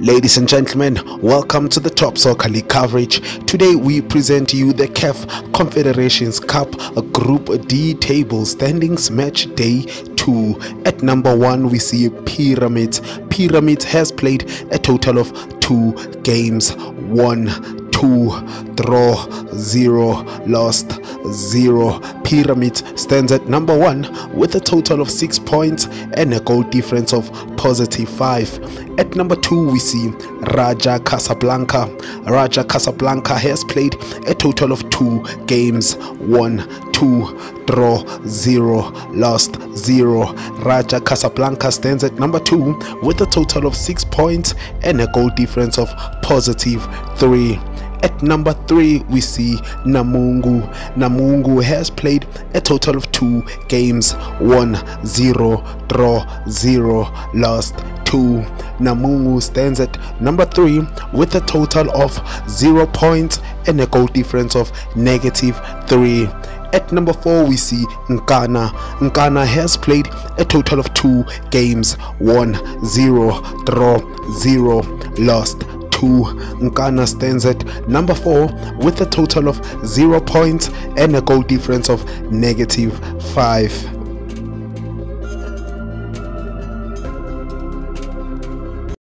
Ladies and gentlemen, welcome to the Top Soccer League coverage. Today we present you the CAF Confederations Cup Group D table standings match day 2. At number 1 we see Pyramids. Pyramids has played a total of 2 games, 1 two, draw zero, lost zero. Pyramid stands at number one with a total of six points and a goal difference of positive five. At number two, we see Raja Casablanca. Raja Casablanca has played a total of two games, one, two, draw zero, lost zero. Raja Casablanca stands at number two with a total of six points and a goal difference of positive three. At number three, we see Namungo. Namungo has played a total of two games, one zero, draw zero, lost two. Namungo stands at number three with a total of zero points and a goal difference of negative three. At number four, we see Nkana. Nkana has played a total of two games, one zero, draw zero, lost 2. Nkana stands at number 4 with a total of 0 points and a goal difference of negative 5.